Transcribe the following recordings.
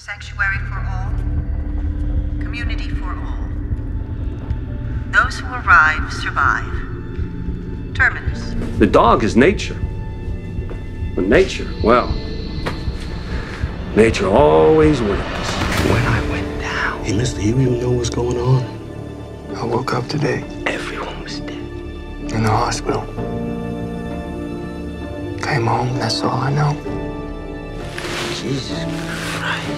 Sanctuary for all, community for all. Those who arrive survive. Terminus. The dog is nature. But nature, well, nature always wins. When I went down, Hey, mister, you even know what's going on? I woke up today everyone was dead. in the hospital. Came home, that's all I know. Jesus Christ.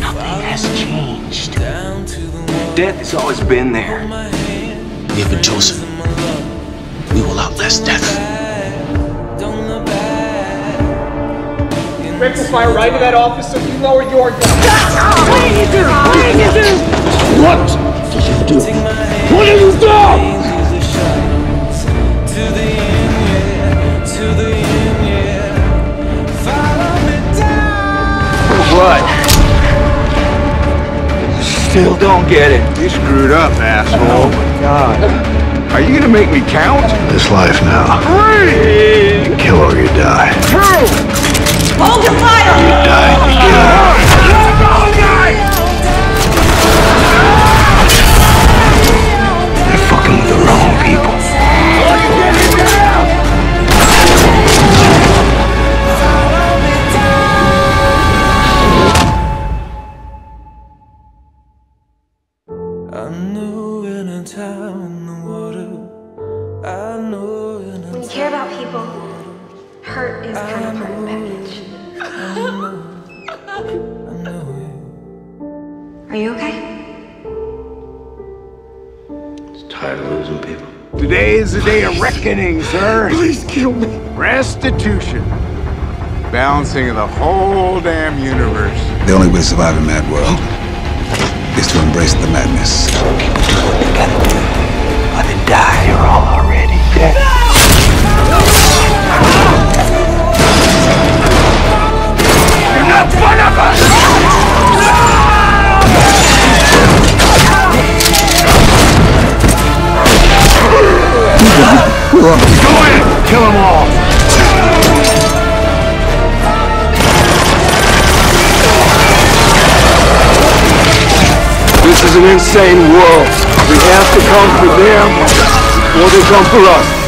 Nothing has changed. Death has always been there. We have been chosen. We will outlast death. Rick will fire right into that office so you lower your gun. What? Still don't get it. You screwed up, asshole. Oh my god. Are you gonna make me count? This life now. Three, kill or you die. two, I know in a time in the water. I know in a When you care about people, hurt is kind of part of the package. Are you okay? It's tired of losing people. Today is the day of reckoning, sir. Please kill me. Restitution. Balancing of the whole damn universe. The only way to survive in mad world is to embrace the madness. Either die, you're all already dead. Is an insane world. We have to come for them before they come for us.